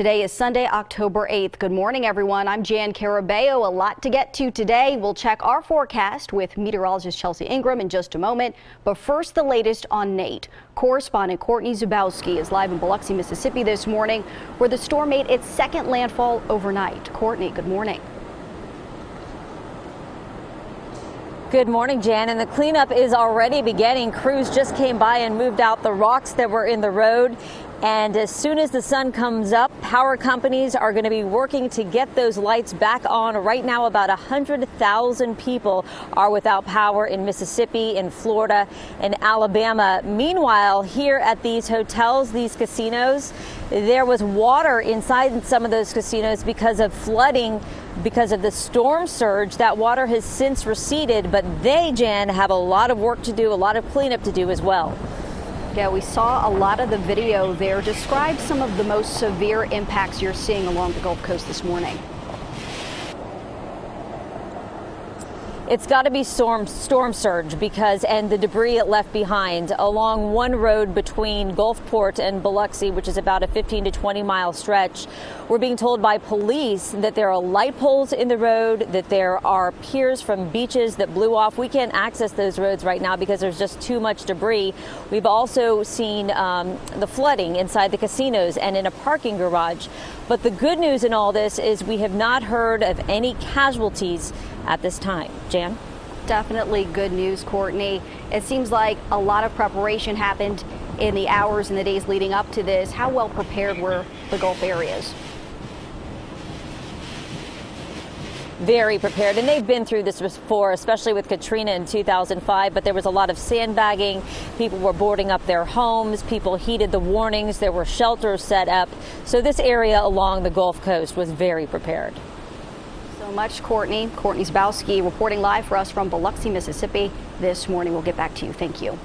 Today is Sunday, October 8th. Good morning, everyone. I'm Jan Carabeo. A lot to get to today. We'll check our forecast with meteorologist Chelsea Ingram in just a moment. But first, the latest on Nate. Correspondent Courtney Zubowski is live in Biloxi, Mississippi this morning, where the storm made its second landfall overnight. Courtney, good morning. Good morning, Jan. And the cleanup is already beginning. Crews just came by and moved out the rocks that were in the road. And as soon as the sun comes up, power companies are going to be working to get those lights back on. Right now, about 100,000 people are without power in Mississippi, in Florida, in Alabama. Meanwhile, here at these hotels, these casinos, there was water inside some of those casinos because of flooding because of the storm surge. That water has since receded, but they, Jan, have a lot of work to do, a lot of cleanup to do as well. Yeah, we saw a lot of the video there. Describe some of the most severe impacts you're seeing along the Gulf Coast this morning. It's got to be storm storm surge because and the debris it left behind along one road between Gulfport and Biloxi, which is about a 15 to 20 mile stretch. We're being told by police that there are light poles in the road, that there are piers from beaches that blew off. We can't access those roads right now because there's just too much debris. We've also seen um, the flooding inside the casinos and in a parking garage. But the good news in all this is we have not heard of any casualties at this time. Jan? Definitely good news, Courtney. It seems like a lot of preparation happened in the hours and the days leading up to this. How well prepared were the Gulf areas? very prepared. And they've been through this before, especially with Katrina in 2005. But there was a lot of sandbagging. People were boarding up their homes. People heeded the warnings. There were shelters set up. So this area along the Gulf Coast was very prepared much, Courtney. Courtney Zubowski reporting live for us from Biloxi, Mississippi this morning. We'll get back to you. Thank you.